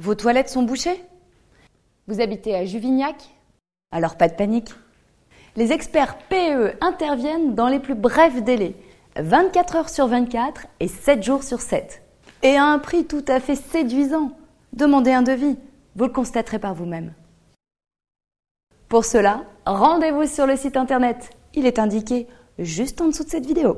Vos toilettes sont bouchées? Vous habitez à Juvignac? Alors pas de panique. Les experts PE interviennent dans les plus brefs délais, 24 heures sur 24 et 7 jours sur 7. Et à un prix tout à fait séduisant. Demandez un devis, vous le constaterez par vous-même. Pour cela, rendez-vous sur le site internet. Il est indiqué juste en dessous de cette vidéo.